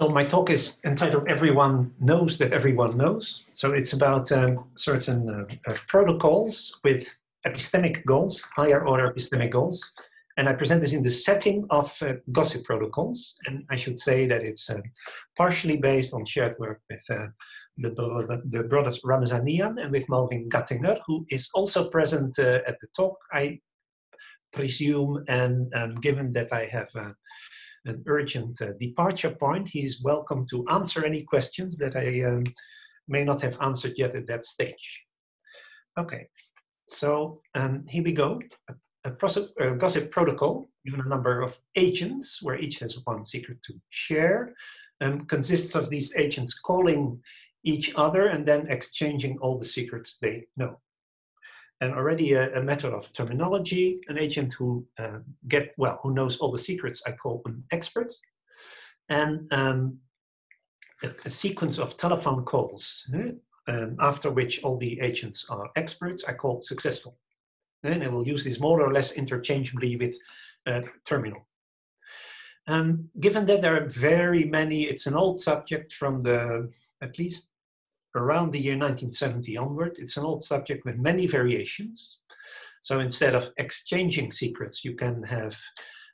So my talk is entitled "Everyone Knows That Everyone Knows." So it's about um, certain uh, uh, protocols with epistemic goals, higher order epistemic goals, and I present this in the setting of uh, gossip protocols. And I should say that it's uh, partially based on shared work with uh, the, the, brothers Ramezanian and with Malvin Gattinger, who is also present uh, at the talk, I presume. And um, given that I have an urgent uh, departure point, he is welcome to answer any questions that I um, may not have answered yet at that stage. Okay, so um, here we go. A, a, a, gossip protocol, given a number of agents, where each has one secret to share, um, consists of these agents calling each other and then exchanging all the secrets they know and already a, a, matter of terminology, an agent who uh, get well, who knows all the secrets, I call an expert, and um, a, a, sequence of telephone calls, eh? um, after which all the agents are experts, I call successful. And I will use this more or less interchangeably with uh, terminal. Um, given that there are very many, it's an old subject from the at least around the year 1970 onward. It's an old subject with many variations. So instead of exchanging secrets, you can have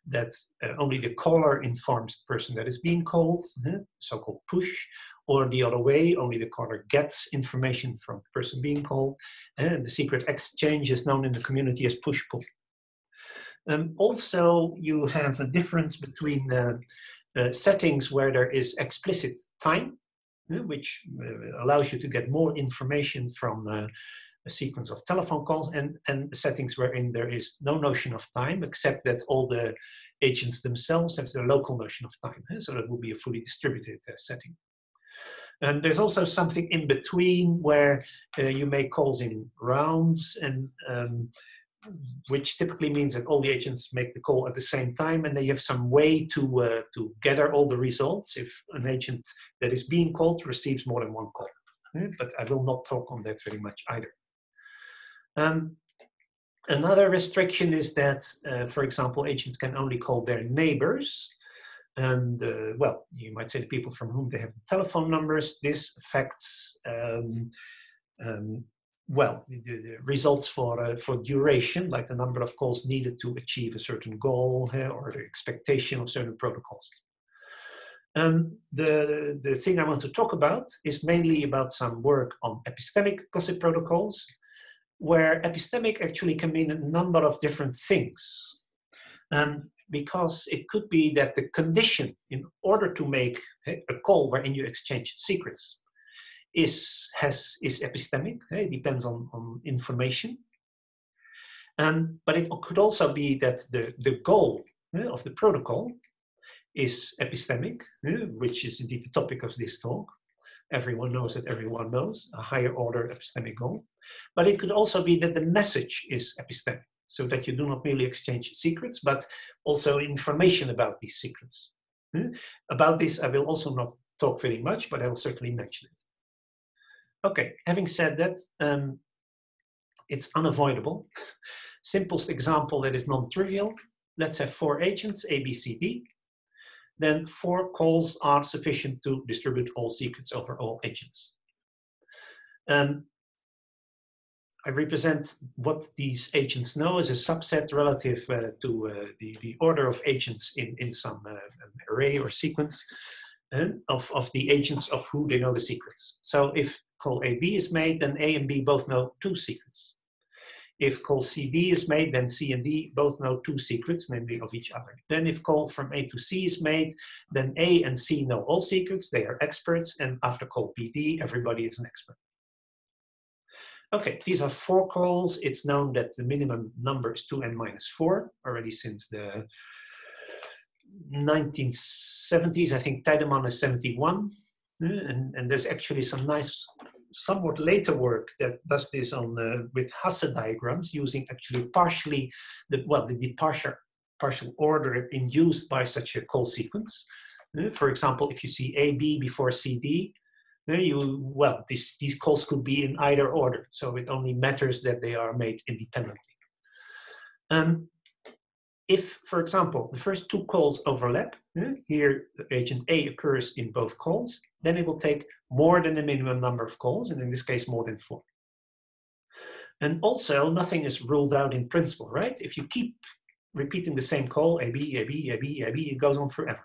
that uh, only the caller informs the person that is being called, uh, so-called push, or the other way, only the caller gets information from the person being called. And the secret exchange is known in the community as push-pull. Um, also, you have a difference between uh, settings where there is explicit time which uh, allows you to get more information from uh, a sequence of telephone calls and, and settings wherein there is no notion of time, except that all the agents themselves have their local notion of time. So that will be a fully distributed setting. And there's also something in between where uh, you make calls in rounds and um, which typically means that all the agents make the call at the same time and they have some way to, uh, to gather all the results if an agent that is being called receives more than one call. But I will not talk on that very much either. Um, another restriction is that, uh, for example, agents can only call their neighbors. And, uh, well, you might say the people from whom they have telephone numbers. This affects um, um, well, the, the results for, uh, for duration, like the number of calls needed to achieve a certain goal uh, or the expectation of certain protocols. Um, the, the thing I want to talk about is mainly about some work on epistemic gossip protocols, where epistemic actually can mean a number of different things. Um, because it could be that the condition in order to make a call wherein you exchange secrets is has is epistemic. Eh? It depends on, on information. Um, but it could also be that the, the goal eh, of the protocol is epistemic, eh, which is indeed the topic of this talk. Everyone knows that everyone knows, a higher order epistemic goal. But it could also be that the message is epistemic, so that you do not merely exchange secrets, but also information about these secrets. About this, I will also not talk very much, but I will certainly mention it. Okay, having said that, um, it's unavoidable. Simplest example that is non-trivial. Let's have four agents, A, B, C, D. Then four calls are sufficient to distribute all secrets over all agents. Um, I represent what these agents know as a subset relative uh, to uh, the, the order of agents in, in some uh, array or sequence uh, of, of the agents of who they know the secrets. So if call AB is made, then A and B both know two secrets. If call CD is made, then C and D both know two secrets, namely of each other. Then if call from A to C is made, then A and C know all secrets, they are experts, and after call BD, everybody is an expert. Okay, these are four calls. It's known that the minimum number is 2n minus 4, already since the 1970s. I think Tijdeman is 71. And, and there's actually some nice, somewhat later work that does this on uh, with Hasse diagrams using actually partially the well the departure partial order induced by such a call sequence. Uh, for example, if you see AB before CD, uh, you well this, these calls could be in either order, so it only matters that they are made independently. Um, if, for example, the first two calls overlap, eh, here agent A occurs in both calls, then it will take more than the minimum number of calls, and in this case, more than four. And also, nothing is ruled out in principle, right? If you keep repeating the same call, AB, AB, AB, AB, it goes on forever.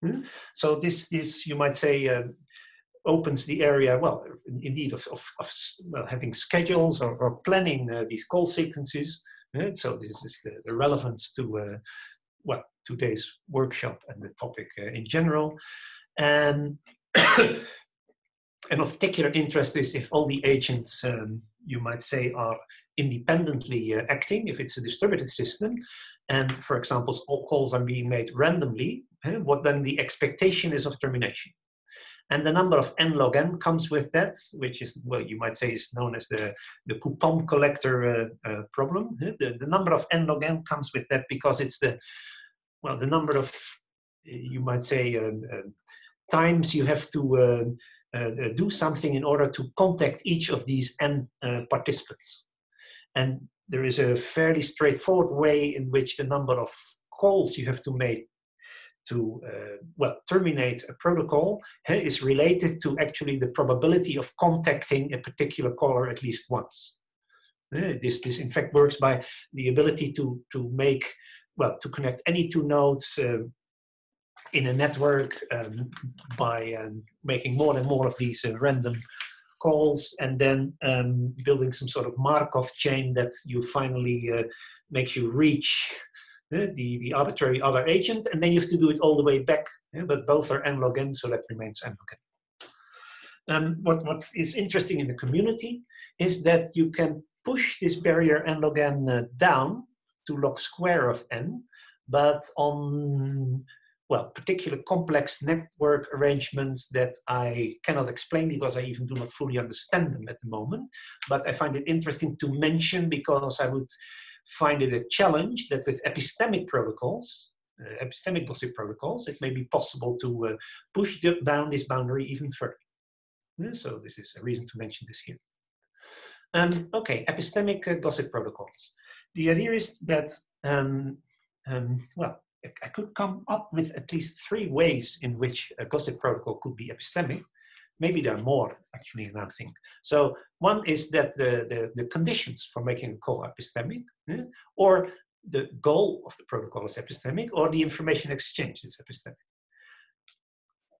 Hmm? So this, this, you might say, uh, opens the area, well, indeed, of, of, of having schedules or, or planning uh, these call sequences. Right? So this is the, the relevance to, uh, well, today's workshop and the topic uh, in general. And, and of particular interest is if all the agents, um, you might say, are independently uh, acting, if it's a distributed system, and for example, all calls are being made randomly, eh, what then the expectation is of termination. And the number of n log n comes with that, which is, well, you might say is known as the, the coupon collector uh, uh, problem. The, the number of n log n comes with that because it's the, well, the number of, you might say, um, uh, times you have to uh, uh, do something in order to contact each of these n uh, participants. And there is a fairly straightforward way in which the number of calls you have to make to uh, well terminate a protocol is related to actually the probability of contacting a particular caller at least once. Uh, this this in fact works by the ability to to make well to connect any two nodes um, in a network um, by um, making more and more of these uh, random calls and then um, building some sort of Markov chain that you finally uh, makes you reach the, the arbitrary other agent, and then you have to do it all the way back, but both are n log n, so that remains n log n. Um, what, what is interesting in the community is that you can push this barrier n log n uh, down to log square of n, but on well, particular complex network arrangements that I cannot explain because I even do not fully understand them at the moment. But I find it interesting to mention because I would find it a challenge that with epistemic protocols, uh, epistemic gossip protocols, it may be possible to uh, push down this boundary even further. So this is a reason to mention this here. Um, okay, epistemic uh, gossip protocols. The idea is that, um, um, well, I could come up with at least three ways in which a gossip protocol could be epistemic. Maybe there are more actually in that thing. So one is that the, the, the conditions for making a call epistemic, yeah? or the goal of the protocol is epistemic, or the information exchange is epistemic.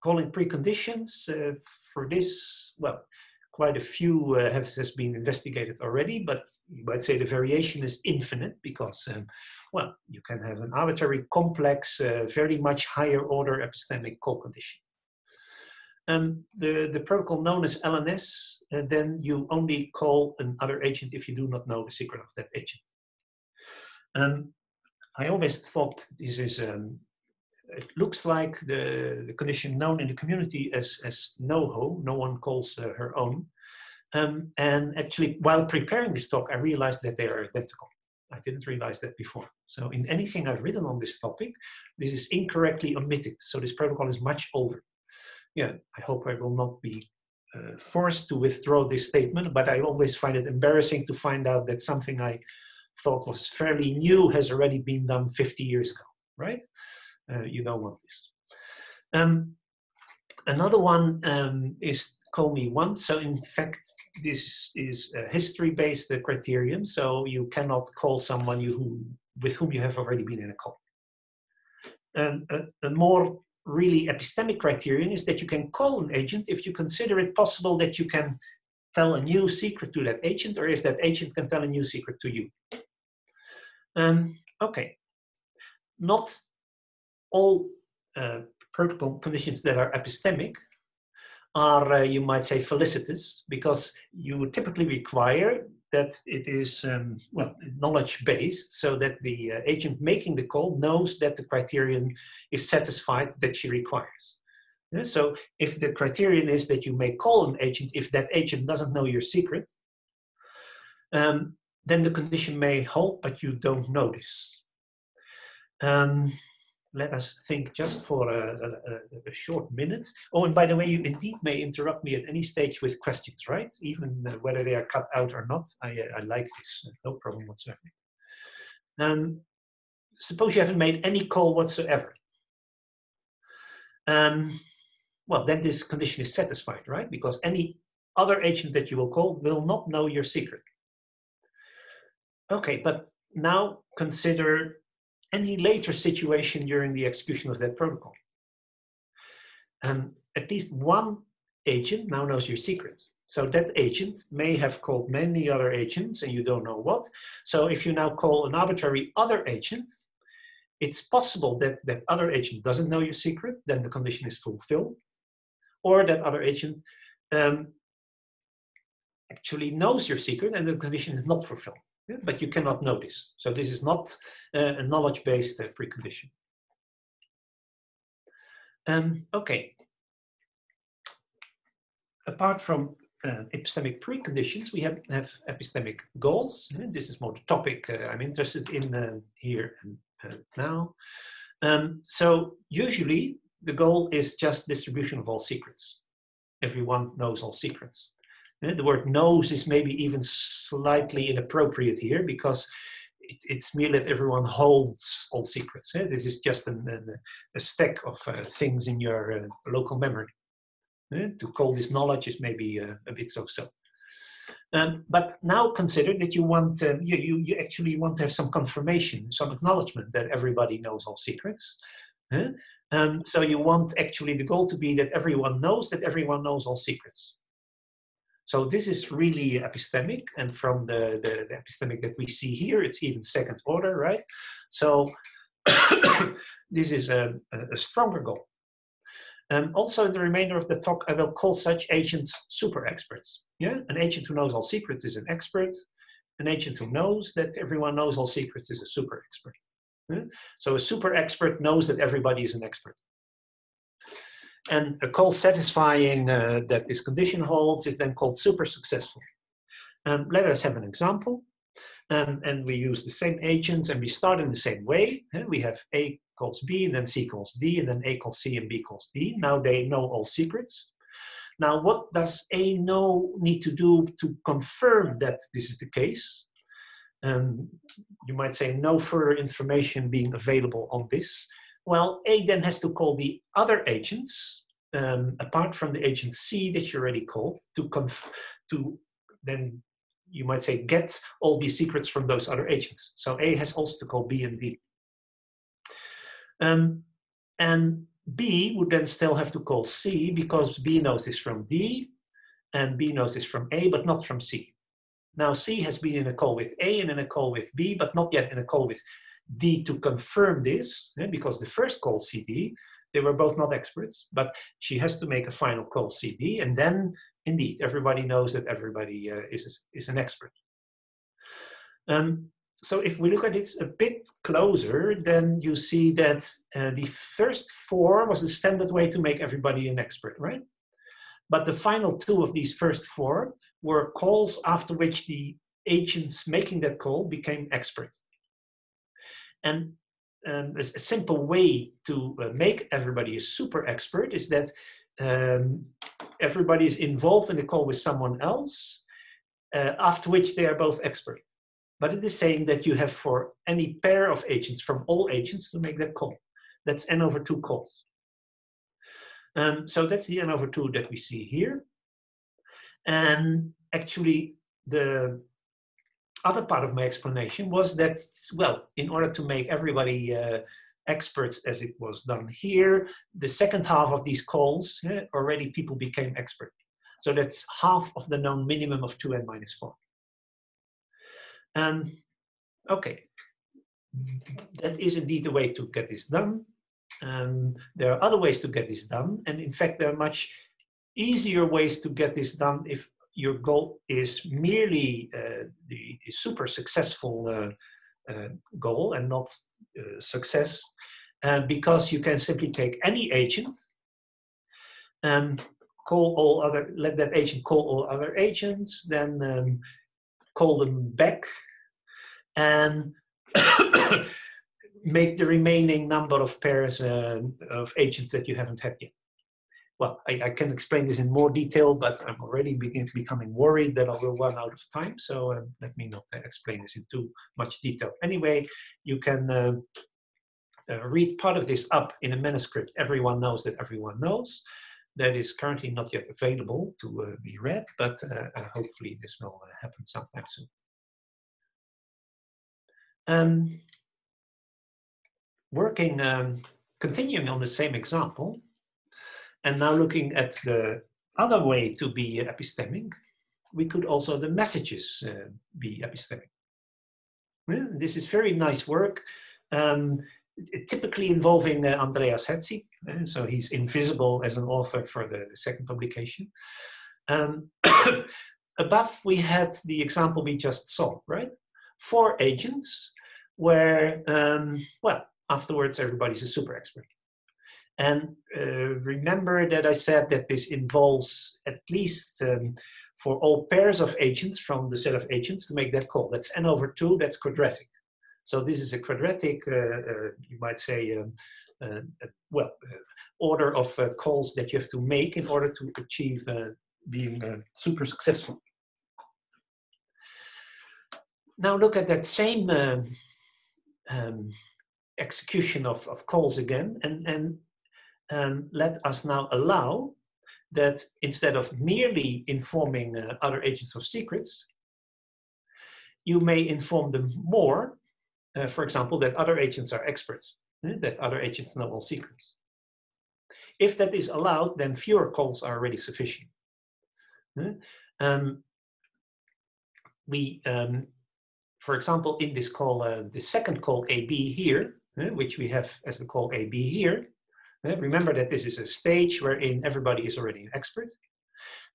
Calling preconditions uh, for this, well, quite a few uh, have has been investigated already, but you might say the variation is infinite because, um, well, you can have an arbitrary, complex, uh, very much higher order epistemic call condition um, the, the protocol known as LNS, and then you only call another agent if you do not know the secret of that agent. Um, I always thought this is, um, it looks like the, the condition known in the community as, as NoHo, no one calls uh, her own. Um, and actually, while preparing this talk, I realized that they are identical. I didn't realize that before. So in anything I've written on this topic, this is incorrectly omitted. So this protocol is much older yeah, I hope I will not be uh, forced to withdraw this statement, but I always find it embarrassing to find out that something I thought was fairly new has already been done 50 years ago, right? Uh, you don't want this. Um, another one um, is call me once. So in fact, this is a history-based criterion. So you cannot call someone you who, with whom you have already been in a call. And a, a more really epistemic criterion is that you can call an agent if you consider it possible that you can tell a new secret to that agent or if that agent can tell a new secret to you. Um, okay, not all uh, protocol conditions that are epistemic are, uh, you might say, felicitous because you typically require that it is, um, well, knowledge-based so that the uh, agent making the call knows that the criterion is satisfied that she requires. Yeah, so if the criterion is that you may call an agent if that agent doesn't know your secret, um, then the condition may hold, but you don't notice. Um, let us think just for a, a, a, short minute. Oh, and by the way, you indeed may interrupt me at any stage with questions, right? Even uh, whether they are cut out or not, I, uh, I like this, uh, no problem whatsoever. Um, suppose you haven't made any call whatsoever. Um, well, then this condition is satisfied, right? Because any other agent that you will call will not know your secret. Okay, but now consider any later situation during the execution of that protocol. And at least one agent now knows your secret. So that agent may have called many other agents and you don't know what. So if you now call an arbitrary other agent, it's possible that that other agent doesn't know your secret, then the condition is fulfilled. Or that other agent um, actually knows your secret and the condition is not fulfilled but you cannot know this. So this is not uh, a knowledge-based uh, precondition. Um, okay. Apart from uh, epistemic preconditions, we have, have epistemic goals. This is more the topic uh, I'm interested in uh, here and uh, now. Um, so usually the goal is just distribution of all secrets. Everyone knows all secrets. Eh, the word knows is maybe even slightly inappropriate here because it, it's merely that everyone holds all secrets. Eh? This is just a stack of uh, things in your uh, local memory. Eh? To call this knowledge is maybe uh, a bit so-so. Um, but now consider that you want, um, you, you, you, actually want to have some confirmation, some acknowledgement that everybody knows all secrets. Um, so you want actually the goal to be that everyone knows that everyone knows all secrets. So this is really epistemic, and from the, the, the epistemic that we see here, it's even second order, right? So this is a, a stronger goal. Um, also, in the remainder of the talk, I will call such agents super experts. Yeah, an agent who knows all secrets is an expert. An agent who knows that everyone knows all secrets is a super expert. Yeah? So a super expert knows that everybody is an expert. And a call satisfying uh, that this condition holds is then called super successful. Um, let us have an example. Um, and we use the same agents and we start in the same way. Uh, we have A calls B and then C calls D and then A calls C and B calls D. Now they know all secrets. Now what does A know need to do to confirm that this is the case? Um, you might say no further information being available on this. Well, A then has to call the other agents, um, apart from the agent C that you already called, to, conf to then you might say get all these secrets from those other agents. So A has also to call B and D. Um, and B would then still have to call C because B knows this from D and B knows this from A, but not from C. Now C has been in a call with A and in a call with B, but not yet in a call with D to confirm this, eh, because the first call CD, they were both not experts, but she has to make a final call CD, and then indeed everybody knows that everybody uh, is, is an expert. Um, so if we look at it a bit closer, then you see that uh, the first four was the standard way to make everybody an expert, right? But the final two of these first four were calls after which the agents making that call became expert. And um, a, a, simple way to uh, make everybody a super expert is that um, everybody is involved in a call with someone else, uh, after which they are both expert. But it is saying that you have for any pair of agents from all agents to make that call. That's n over 2 calls. Um, so that's the n over 2 that we see here. And actually, the other part of my explanation was that, well, in order to make everybody uh, experts as it was done here, the second half of these calls, uh, already people became expert. So that's half of the known minimum of 2n minus 4. And okay, that is indeed the way to get this done. Um, there are other ways to get this done, and in fact, there are much easier ways to get this done if your goal is merely uh, the super successful uh, uh, goal and not uh, success, because you can simply take any agent and call all other, let that agent call all other agents, then um, call them back and make the remaining number of pairs uh, of agents that you haven't had yet. Well, I, I, can explain this in more detail, but I'm already begin, becoming worried that I will run out of time. So uh, let me not uh, explain this in too much detail. Anyway, you can uh, uh, read part of this up in a manuscript. Everyone knows that everyone knows. That is currently not yet available to uh, be read, but uh, hopefully this will happen sometime soon. Um, working, um, continuing on the same example, and now looking at the other way to be epistemic, we could also the messages uh, be epistemic. This is very nice work, um, typically involving uh, Andreas Herzig. Uh, so he's invisible as an author for the, the second publication. Um, above, we had the example we just saw, right? Four agents where, um, well, afterwards everybody's a super expert. And uh, remember that I said that this involves at least um, for all pairs of agents from the set of agents to make that call. That's n over 2, that's quadratic. So this is a quadratic, uh, uh, you might say, um, uh, uh, well, uh, order of calls that you have to make in order to achieve being super successful. Now look at that same um, um, execution of, of calls again and, and um, let us now allow that instead of merely informing uh, other agents of secrets, you may inform them more, uh, for example, that other agents are experts, eh, that other agents know all secrets. If that is allowed, then fewer calls are already sufficient. Eh? Um, we, um, for example, in this call, uh, the second call AB here, eh, which we have as the call AB here, Eh, remember that this is a stage wherein everybody is already an expert.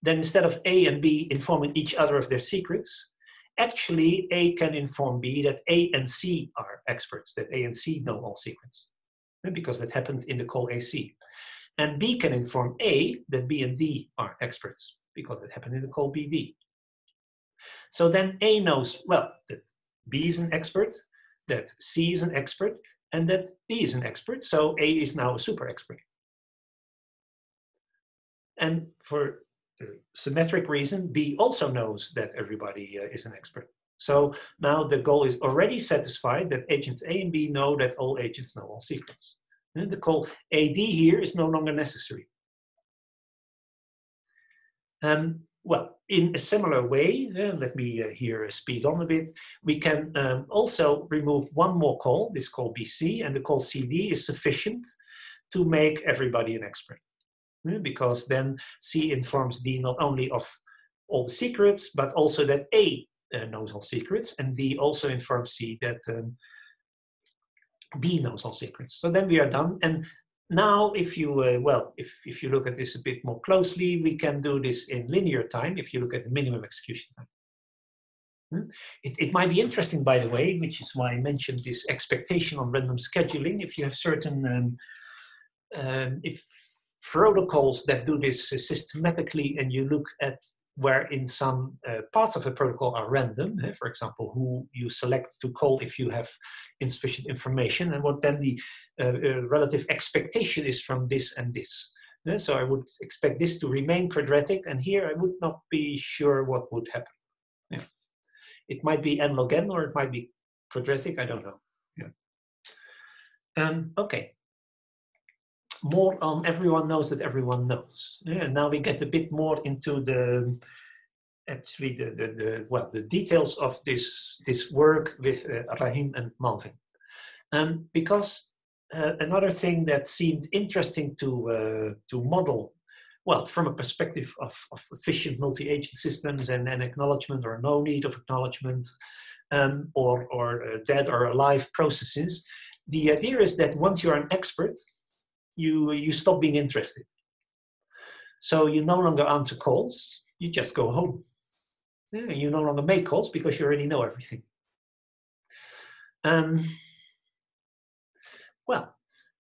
Then instead of A and B informing each other of their secrets, actually A can inform B that A and C are experts, that A and C know all secrets, eh, because that happened in the call AC. And B can inform A that B and D are experts, because it happened in the call BD. So then A knows, well, that B is an expert, that C is an expert, and that B is an expert, so A is now a super expert. And for the symmetric reason, B also knows that everybody uh, is an expert. So now the goal is already satisfied that agents A and B know that all agents know all secrets. And the call AD here is no longer necessary. Um, well, in a similar way, uh, let me uh, here speed on a bit, we can um, also remove one more call, this call BC, and the call CD is sufficient to make everybody an expert. Uh, because then C informs D not only of all the secrets, but also that A uh, knows all secrets, and D also informs C that um, B knows all secrets. So then we are done, and now, if you, uh, well, if, if you look at this a bit more closely, we can do this in linear time if you look at the minimum execution time. Hmm? It, it might be interesting, by the way, which is why I mentioned this expectation on random scheduling. If you have certain, um, um, if protocols that do this systematically and you look at where in some uh, parts of the protocol are random, eh, for example, who you select to call if you have insufficient information, and what then the uh, uh, relative expectation is from this and this. Eh, so I would expect this to remain quadratic, and here I would not be sure what would happen. Yeah. It might be n log n, or it might be quadratic, I don't know. Yeah. Um, okay, more on everyone knows that everyone knows. Yeah, and now we get a bit more into the actually the, the, the well the details of this this work with uh, Rahim and Malvin. Um, because uh, another thing that seemed interesting to uh, to model, well, from a perspective of, of efficient multi-agent systems and, and acknowledgement or no need of acknowledgement, um, or or uh, dead or alive processes, the idea is that once you're an expert, you, you stop being interested. So you no longer answer calls, you just go home. You no longer make calls because you already know everything. Um, well,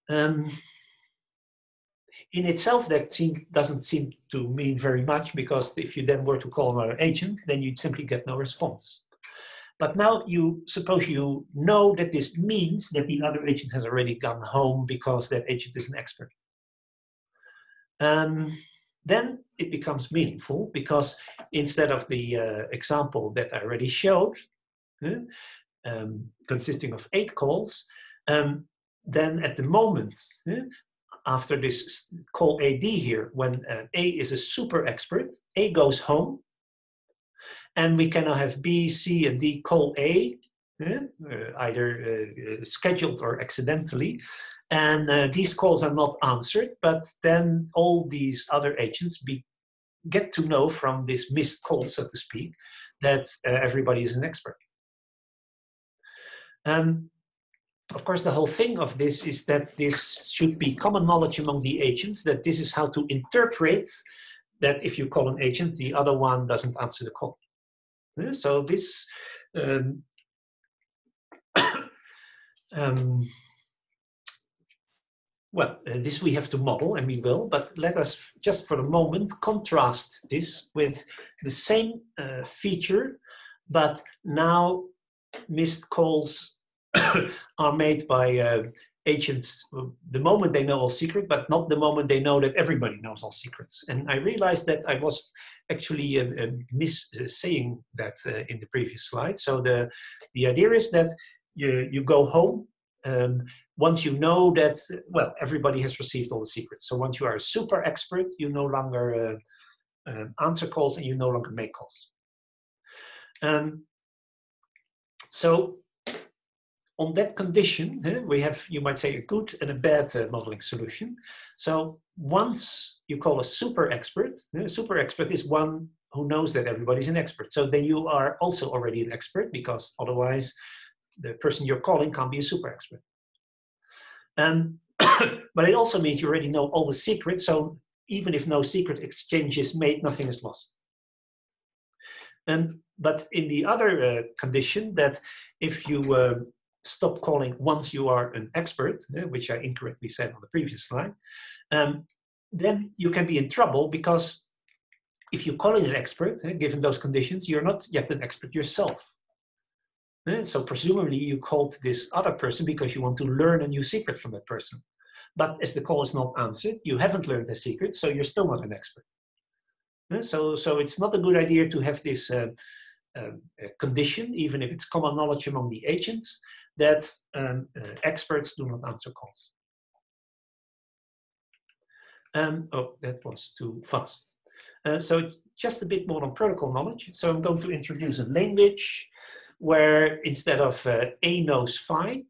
um, in itself, that seem, doesn't seem to mean very much because if you then were to call another agent, then you'd simply get no response. But now you suppose you know that this means that the other agent has already gone home because that agent is an expert. um, then it becomes meaningful because instead of the uh, example that I already showed, uh, um, consisting of eight calls, um, then at the moment, uh, after this call AD here, when uh, A is a super expert, A goes home, and we can now have B, C, and D call A, uh, either uh, scheduled or accidentally, and uh, these calls are not answered, but then all these other agents be, get to know from this missed call, so to speak, that uh, everybody is an expert. Um, of course, the whole thing of this is that this should be common knowledge among the agents, that this is how to interpret that if you call an agent, the other one doesn't answer the call. So this um, um, well, uh, this we have to model, and we will, but let us just for the moment contrast this with the same uh, feature, but now missed calls are made by uh, agents the moment they know all secret, but not the moment they know that everybody knows all secrets. And I realized that I was actually uh, uh, miss uh, saying that in the previous slide. So the, the idea is that you, you go home um, once you know that, well, everybody has received all the secrets. So once you are a super expert, you no longer uh, uh, answer calls and you no longer make calls. Um, so on that condition, we have, you might say, a good and a bad uh, modeling solution. So once you call a super expert, a super expert is one who knows that everybody's an expert. So then you are also already an expert because otherwise the person you're calling can't be a super expert. Um, but it also means you already know all the secrets, so even if no secret exchange is made, nothing is lost. Um, but in the other uh, condition that if you uh, stop calling once you are an expert, uh, which I incorrectly said on the previous slide, um, then you can be in trouble because if you call it an expert, uh, given those conditions, you're not yet an expert yourself. Eh, so presumably you called this other person because you want to learn a new secret from that person. But as the call is not answered, you haven't learned the secret, so you're still not an expert. Eh, so, so it's not a good idea to have this uh, uh, condition, even if it's common knowledge among the agents, that um, uh, experts do not answer calls. Um, oh, that was too fast. Uh, so just a bit more on protocol knowledge. So I'm going to introduce a language where instead of uh, A knows phi,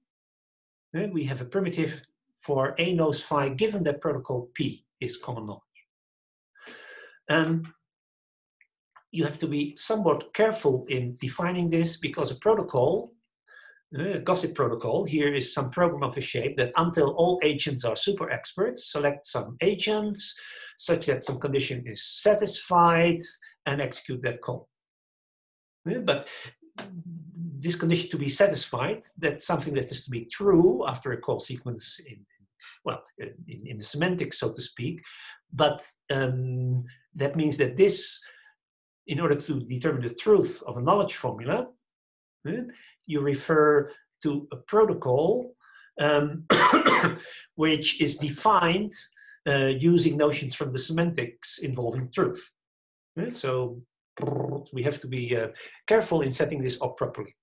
uh, we have a primitive for A knows phi given that protocol P is common knowledge. Um, you have to be somewhat careful in defining this because a protocol, uh, gossip protocol, here is some program of a shape that until all agents are super experts, select some agents such that some condition is satisfied and execute that call. Uh, but this condition to be satisfied, that's something that is to be true after a call sequence in, well, in, in the semantics, so to speak. But um, that means that this, in order to determine the truth of a knowledge formula, eh, you refer to a protocol um, which is defined uh, using notions from the semantics involving truth. Eh, so we have to be uh, careful in setting this up properly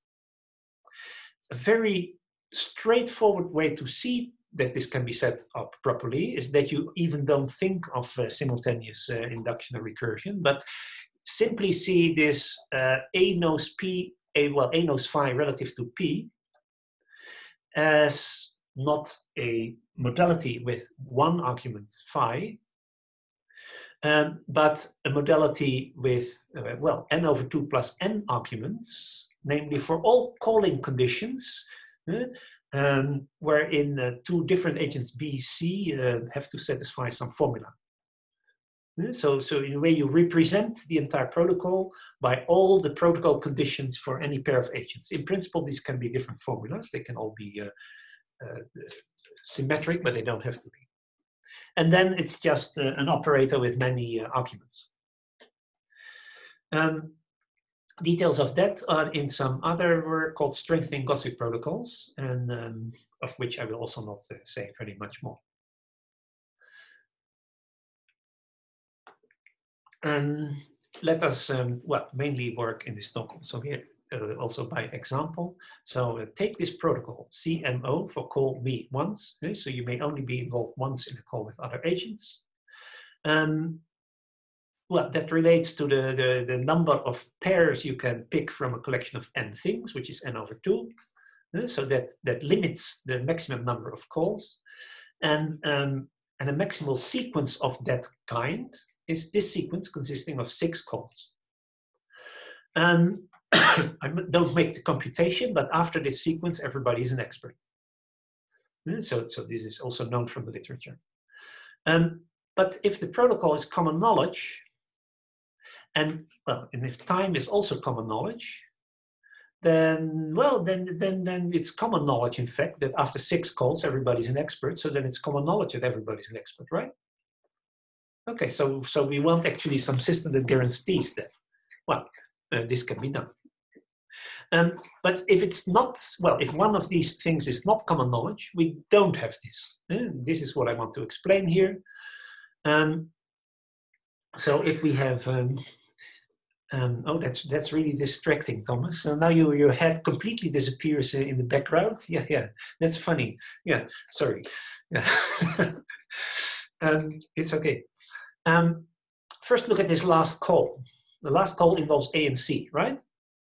a very straightforward way to see that this can be set up properly is that you even don't think of uh, simultaneous uh, induction or recursion, but simply see this uh, A knows P, A, well, A knows phi relative to P as not a modality with one argument phi, um, but a modality with, uh, well, n over 2 plus n arguments, namely for all calling conditions, uh, um, wherein uh, two different agents B, C uh, have to satisfy some formula. Uh, so, so in a way you represent the entire protocol by all the protocol conditions for any pair of agents. In principle, these can be different formulas. They can all be uh, uh, symmetric, but they don't have to be. And then it's just an operator with many arguments. Um, Details of that are in some other work called Strengthening Gossip Protocols, and um, of which I will also not uh, say very much more. Um, let us, um, well, mainly work in this token. So here, uh, also by example. So uh, take this protocol, CMO for call me once. Okay? So you may only be involved once in a call with other agents. Um, well, that relates to the, the, the, number of pairs you can pick from a collection of n things, which is n over 2. Uh, so that, that limits the maximum number of calls. And, um, and a maximal sequence of that kind is this sequence consisting of six calls. Um, I don't make the computation, but after this sequence, everybody is an expert. Uh, so, so this is also known from the literature. Um, but if the protocol is common knowledge, and well, and if time is also common knowledge, then well, then then then it's common knowledge, in fact, that after six calls, everybody's an expert. So then it's common knowledge that everybody's an expert, right? Okay, so so we want actually some system that guarantees that. Well, uh, this can be done. Um, but if it's not, well, if one of these things is not common knowledge, we don't have this. Uh, this is what I want to explain here. Um, so if we have um, um, oh, that's that's really distracting, Thomas. So now you, your head completely disappears in the background. Yeah, yeah, that's funny. Yeah, sorry. Yeah, um, it's okay. Um, first, look at this last call. The last call involves A and C, right?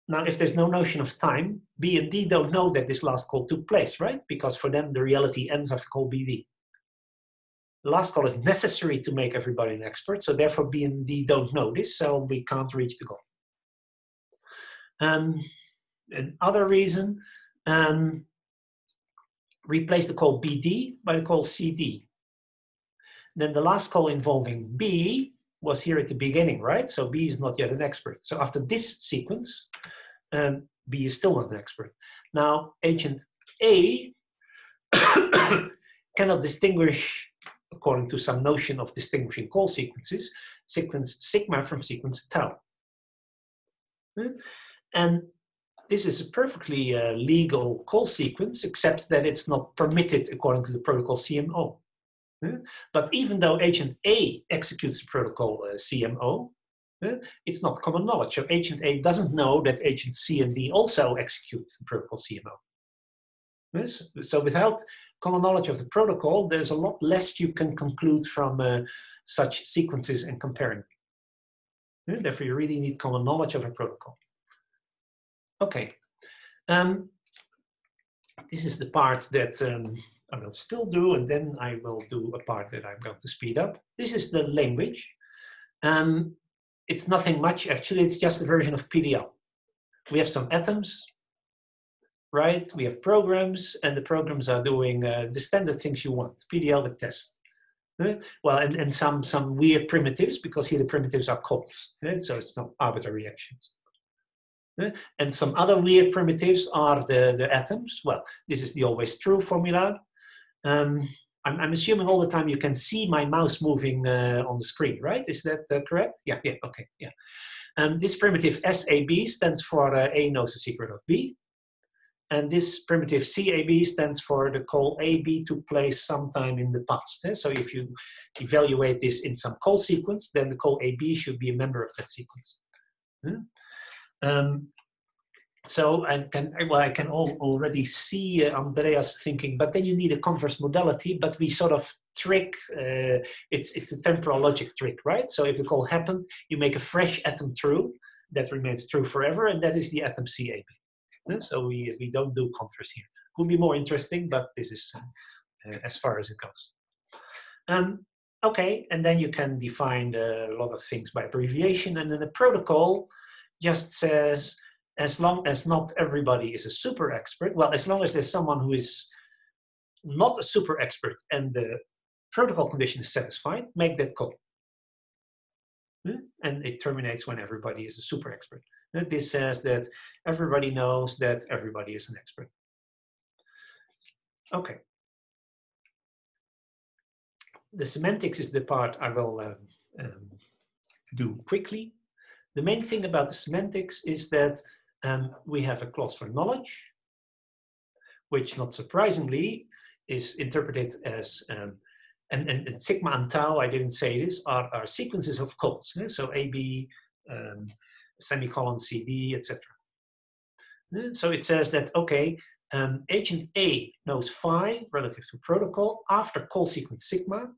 Now, if there's no notion of time, B and D don't know that this last call took place, right? Because for them, the reality ends after call BD. The last call is necessary to make everybody an expert, so therefore B and D don't know this, so we can't reach the goal. Um, another reason, um, replace the call BD by the call CD. Then the last call involving B was here at the beginning, right? So B is not yet an expert. So after this sequence, um, B is still not an expert. Now, agent A cannot distinguish according to some notion of distinguishing call sequences, sequence sigma from sequence tau. Hmm? And this is a perfectly uh, legal call sequence, except that it's not permitted according to the protocol CMO. But even though agent A executes the protocol uh, CMO, it's not common knowledge. So agent A doesn't know that agent C and D also execute the protocol CMO. So without common knowledge of the protocol, there's a lot less you can conclude from uh, such sequences and comparing. Therefore, you really need common knowledge of a protocol. Okay. Um, this is the part that um, I will still do, and then I will do a part that I'm going to speed up. This is the language. Um, it's nothing much, actually. It's just a version of PDL. We have some atoms, right? We have programs, and the programs are doing uh, the standard things you want, PDL with test. Uh, well, and, and some, some weird primitives, because here the primitives are calls, uh, so it's not arbitrary actions. Uh, and some other weird primitives are the, the atoms. Well, this is the always true formula. Um, I'm, I'm, assuming all the time you can see my mouse moving uh, on the screen, right? Is that uh, correct? Yeah, yeah, okay, yeah. Um, this primitive SAB stands for uh, A knows the secret of B. And this primitive CAB stands for the call AB took place sometime in the past. Eh? So if you evaluate this in some call sequence, then the call AB should be a member of that sequence. Hmm? Um, so I can, well, I can all, already see uh, Andreas thinking, but then you need a converse modality, but we sort of trick, uh, it's, it's a temporal logic trick, right? So if the call happened, you make a fresh atom true, that remains true forever, and that is the atom CAB. So we, we don't do converse here. Could be more interesting, but this is uh, as far as it goes. Um, okay, and then you can define a lot of things by abbreviation, and then the protocol just says, as long as not everybody is a super expert, well, as long as there's someone who is not a super expert and the protocol condition is satisfied, make that call. Hmm? And it terminates when everybody is a super expert. This says that everybody knows that everybody is an expert. Okay. The semantics is the part I will um, um, do quickly. The main thing about the semantics is that um, we have a clause for knowledge, which not surprisingly is interpreted as um, and, and, and, sigma and tau, I didn't say this, are, are sequences of calls. Yeah? So AB, um, semicolon CD, etc. So it says that, okay, um, agent A knows phi relative to protocol after call sequence sigma.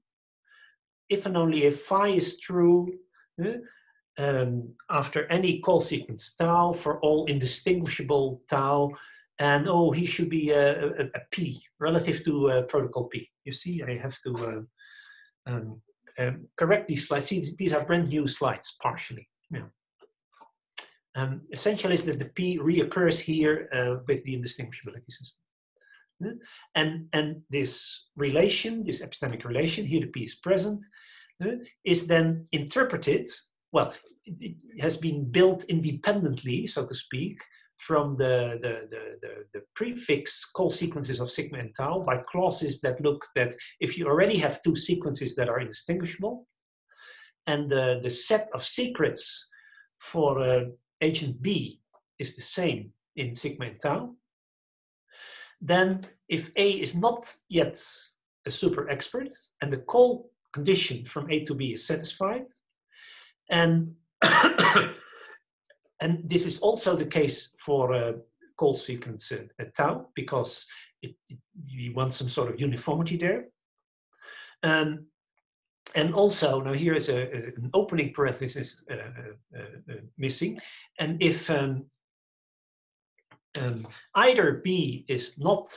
If and only if phi is true, um, after any call sequence tau for all indistinguishable tau, and oh, he should be a, a, a P relative to uh, protocol P. You see, I have to uh, um, um, correct these slides. See, these are brand new slides, partially. Yeah. Um, essential is that the P reoccurs here uh, with the indistinguishability system. Yeah? And, and this relation, this epistemic relation, here the P is present, uh, is then interpreted, well, it has been built independently, so to speak, from the, the, the, the, prefix call sequences of sigma and tau by clauses that look that if you already have two sequences that are indistinguishable, and the, the set of secrets for uh, agent B is the same in sigma and tau, then if A is not yet a super expert and the call condition from A to B is satisfied, and and this is also the case for a call sequence uh, tau because it, it, you want some sort of uniformity there. Um, and also, now here is a, a, an opening parenthesis uh, uh, uh, missing. And if um, um, either B is not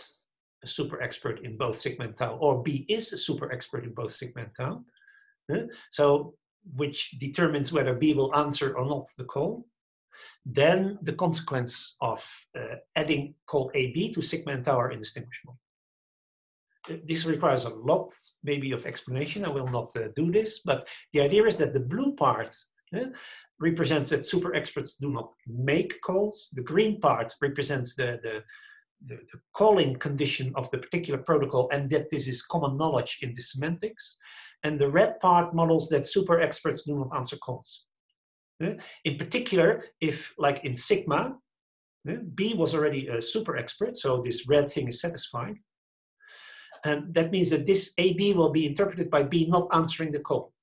a super expert in both sigma and tau, or B is a super expert in both sigma and tau, uh, so which determines whether B will answer or not the call, then the consequence of uh, adding call AB to sigma and tau are indistinguishable. Uh, this requires a lot, maybe, of explanation. I will not uh, do this, but the idea is that the blue part uh, represents that super experts do not make calls. The green part represents the, the, the, the, calling condition of the particular protocol and that this is common knowledge in the semantics. And the red part models that super experts do not answer calls. Eh? In particular, if like in sigma, eh, B was already a super expert, so this red thing is satisfied. And that means that this AB will be interpreted by B not answering the call.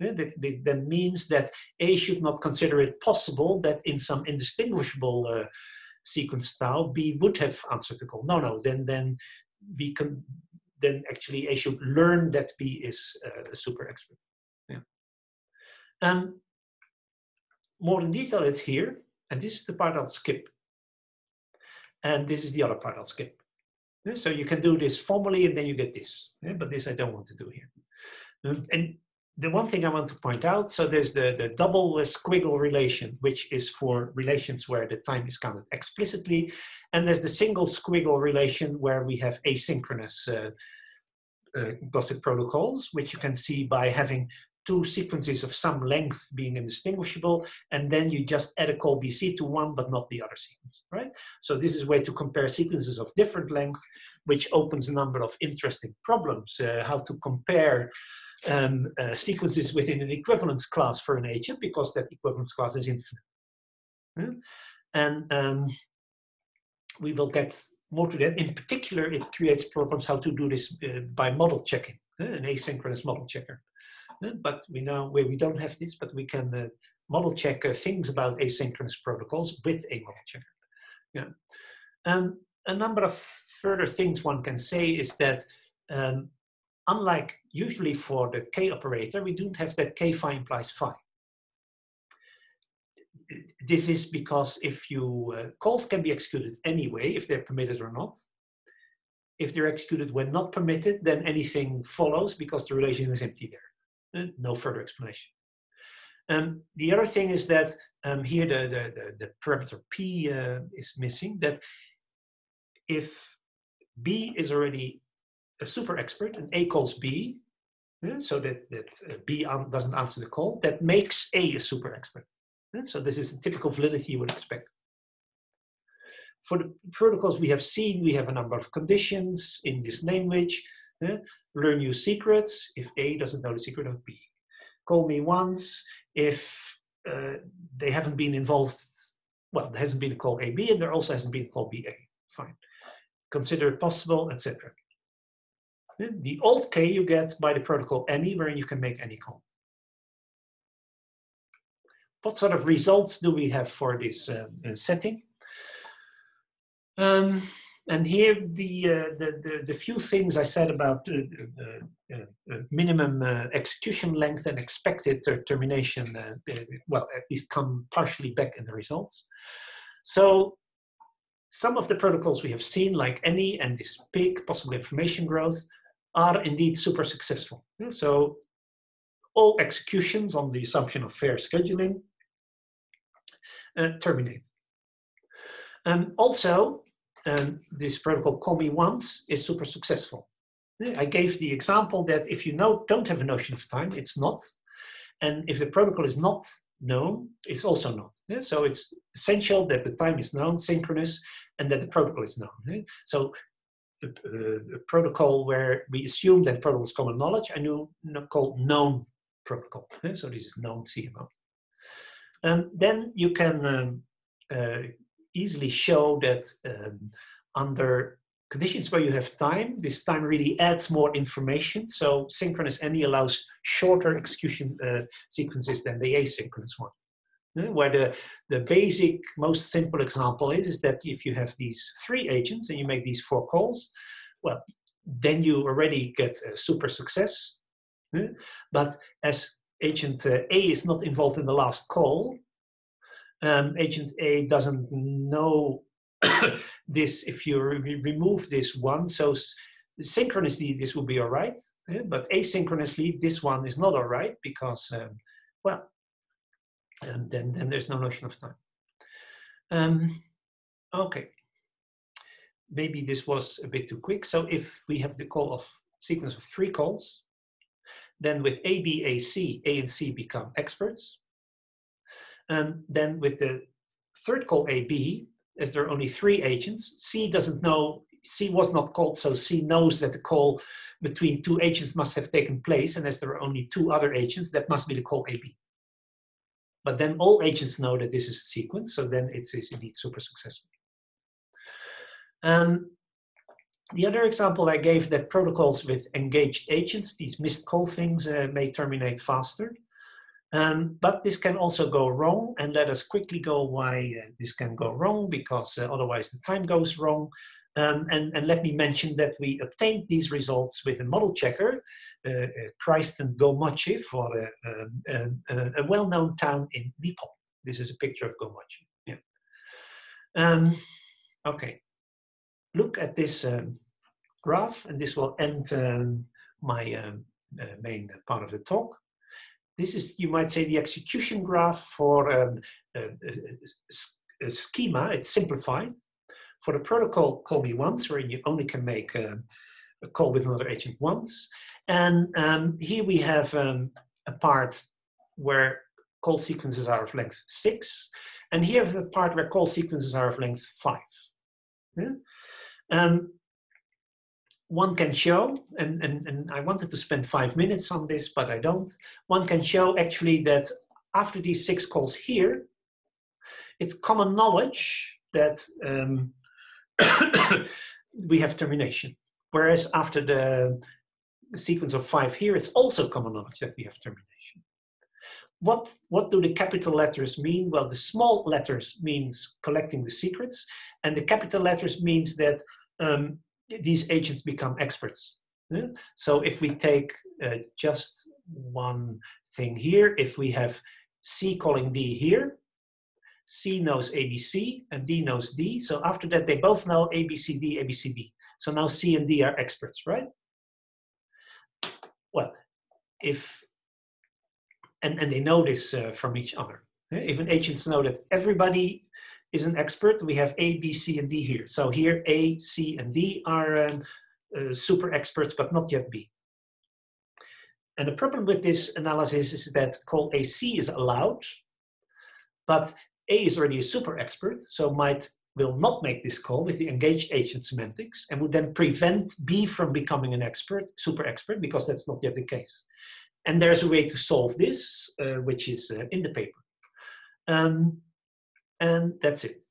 Eh, that, that, means that A should not consider it possible that in some indistinguishable uh, sequence tau, B would have answered the call. No, no, then, then we can, then actually I should learn that B is uh, a super expert. Yeah. Um, more in detail, it's here. And this is the part I'll skip. And this is the other part I'll skip. Yeah, so you can do this formally and then you get this. Yeah, but this I don't want to do here. Um, and the one thing I want to point out, so there's the, the double squiggle relation, which is for relations where the time is counted explicitly. And there's the single squiggle relation where we have asynchronous uh, uh, gossip protocols, which you can see by having two sequences of some length being indistinguishable, and then you just add a call BC to one, but not the other sequence, right? So this is a way to compare sequences of different length, which opens a number of interesting problems, uh, how to compare um, uh, sequences within an equivalence class for an agent, because that equivalence class is infinite. Hmm? And um, we will get more to that. In particular, it creates problems how to do this uh, by model checking, uh, an asynchronous model checker but we know where we don't have this, but we can uh, model check uh, things about asynchronous protocols with a model checker. Yeah. Um, a number of further things one can say is that um, unlike usually for the k operator, we don't have that k phi implies phi. This is because if you, uh, calls can be executed anyway, if they're permitted or not. If they're executed when not permitted, then anything follows because the relation is empty there. Uh, no further explanation. Um, the other thing is that um, here the, the, the, the, parameter p uh, is missing, that if b is already a super expert and a calls b, uh, so that, that uh, b doesn't answer the call, that makes a a super expert. So this is a typical validity you would expect. For the protocols we have seen, we have a number of conditions in this language. Uh, learn new secrets if A doesn't know the secret of B. Call me once if uh, they haven't been involved, well, there hasn't been a call AB and there also hasn't been a call BA. Fine. Consider it possible, etc. The old K you get by the protocol any, where you can make any call. What sort of results do we have for this uh, uh, setting? Um, and here the, uh, the, the, the, few things I said about uh, uh, minimum execution length and expected termination, well, at least come partially back in the results. So some of the protocols we have seen, like any and this PIG, possible information growth, are indeed super successful. So all executions on the assumption of fair scheduling uh, terminate. Um, also, um, this protocol call me once is super successful. I gave the example that if you know, don't have a notion of time, it's not. And if the protocol is not known, it's also not. Yeah? So it's essential that the time is known, synchronous, and that the protocol is known. Yeah? So a, a, protocol where we assume that protocol is common knowledge, I knew call known protocol. Yeah? So this is known CMO. Um, then you can um, uh, easily show that um, under conditions where you have time, this time really adds more information. So synchronous any allows shorter execution uh, sequences than the asynchronous one. Uh, where the, the basic, most simple example is, is that if you have these three agents and you make these four calls, well, then you already get a super success. Uh, but as agent uh, A is not involved in the last call, um, agent A doesn't know this if you re remove this one. So synchronously, this will be all right, yeah? but asynchronously, this one is not all right because, um, well, um, then, then there's no notion of time. Um, okay, maybe this was a bit too quick. So if we have the call of sequence of three calls, then with A, B, A, C, A and C become experts. And then with the third call AB, as there are only three agents, C doesn't know, C was not called, so C knows that the call between two agents must have taken place, and as there are only two other agents, that must be the call AB. But then all agents know that this is a sequence, so then it is indeed super successful. Um, the other example I gave that protocols with engaged agents, these missed call things, uh, may terminate faster. Um, but this can also go wrong, and let us quickly go why uh, this can go wrong, because uh, otherwise the time goes wrong. Um, and, and, let me mention that we obtained these results with a model checker, uh, uh Christen GoMoChe, for a, um, a, a, a well-known town in Nepal. This is a picture of GoMoChe. Yeah. Um, okay. Look at this um, graph, and this will end um, my um, uh, main part of the talk this is, you might say, the execution graph for um, a, a, a, schema. It's simplified. For the protocol, call me once, where you only can make a, a call with another agent once. And um, here we have um, a part where call sequences are of length six. And here the part where call sequences are of length five. Yeah? Um, one can show, and, and, and I wanted to spend five minutes on this, but I don't. One can show actually that after these six calls here, it's common knowledge that um, we have termination. Whereas after the sequence of five here, it's also common knowledge that we have termination. What, what do the capital letters mean? Well, the small letters means collecting the secrets, and the capital letters means that um, these agents become experts. So if we take uh, just one thing here, if we have C calling D here, C knows ABC and D knows D. So after that, they both know ABCD, ABCD. So now C and D are experts, right? Well, if, and, and they know this uh, from each other. Even agents know that everybody is an expert. We have A, B, C, and D here. So here A, C, and D are um, uh, super experts, but not yet B. And the problem with this analysis is that call AC is allowed, but A is already a super expert, so might will not make this call with the engaged agent semantics and would then prevent B from becoming an expert, super expert, because that's not yet the case. And there's a way to solve this, uh, which is uh, in the paper. Um, and that's it.